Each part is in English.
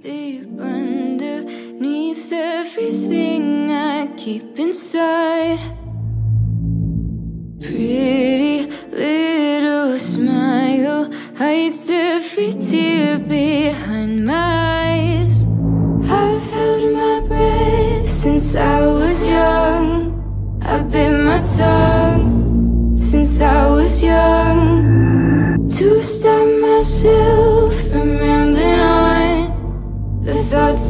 deep underneath everything I keep inside. Pretty little smile hides every tear behind my eyes. I've held my breath since I was young. I've bit my tongue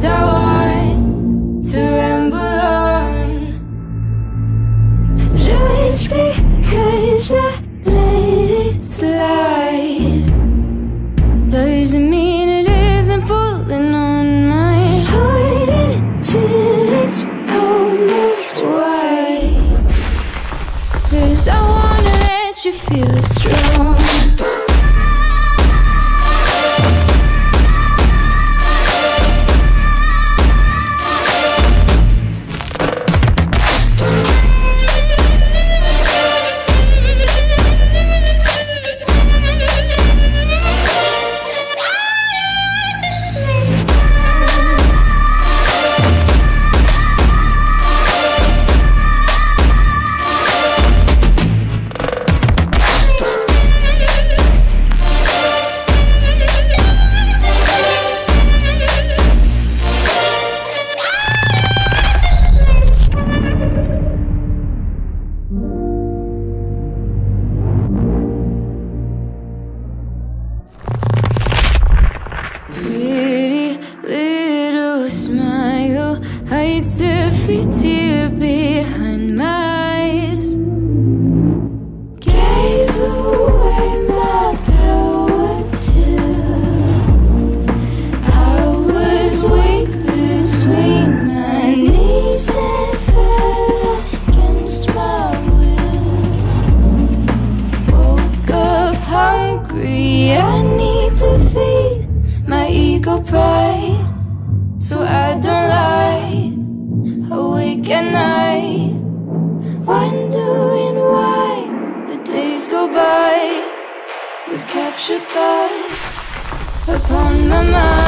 the I want to ramble on. Just because I let it slide doesn't mean it isn't pulling on my heart until it's almost white. Cause I wanna let you feel strong. Ego pride so I don't lie. Awake at night wondering why the days go by with captured thoughts upon my mind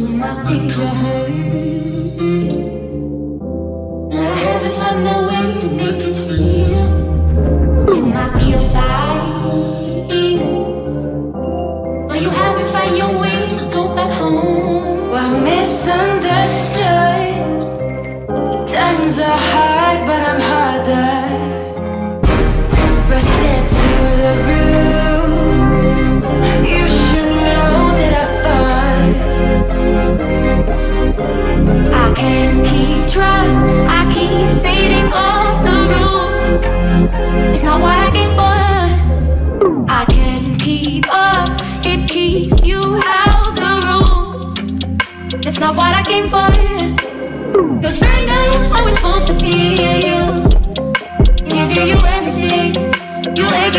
You must think you're hurt. Trust. I keep fading off the roof. It's not what I came for. I can't keep up. It keeps you out the room. It's not what I came for. Cause right now I was supposed to feel. Give you everything. You ain't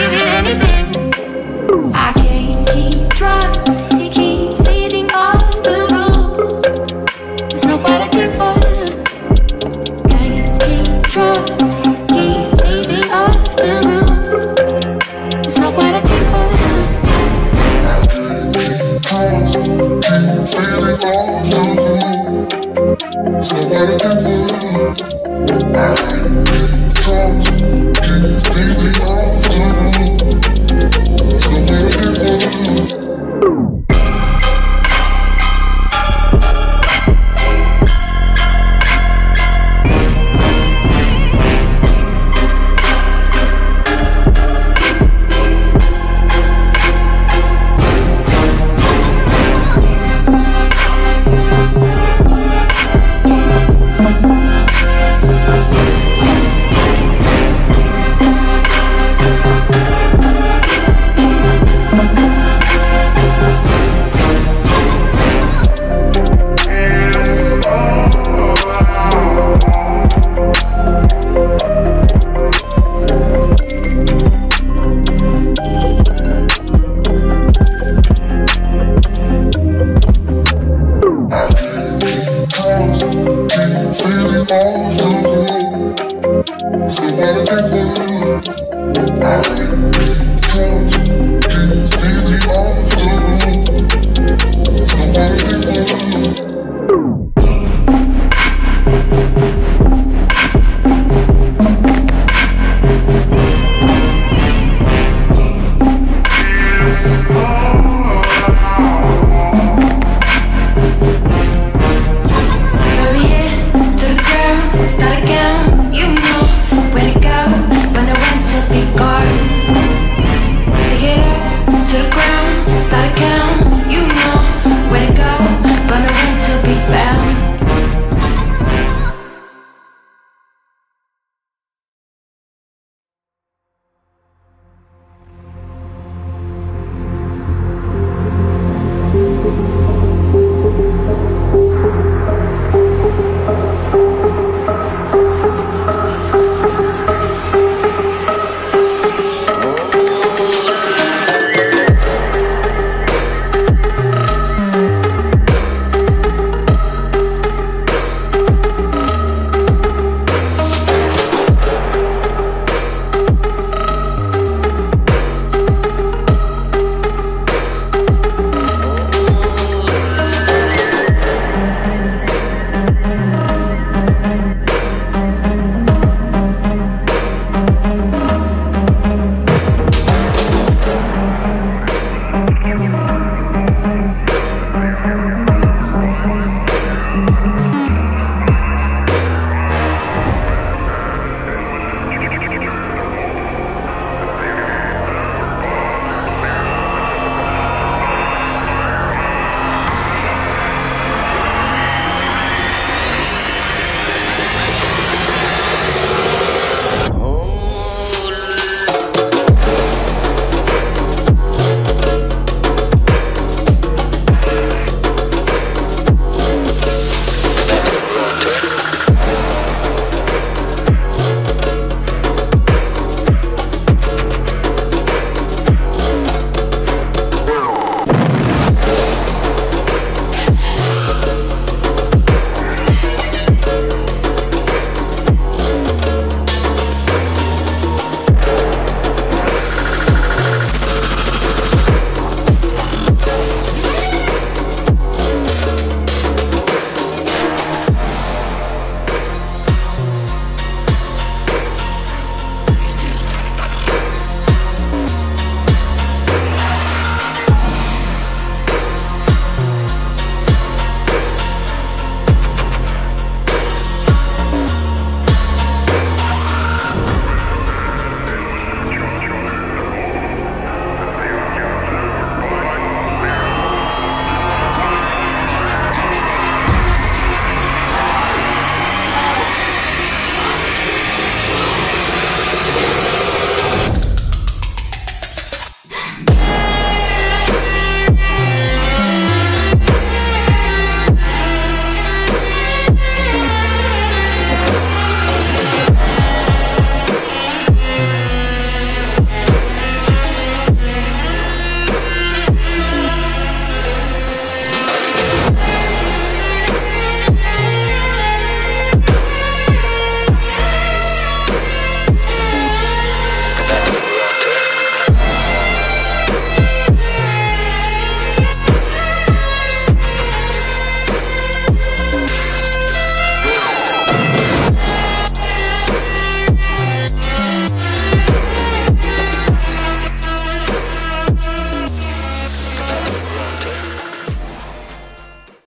lost. Feeling all alone. Somebody give up. I trust you, baby.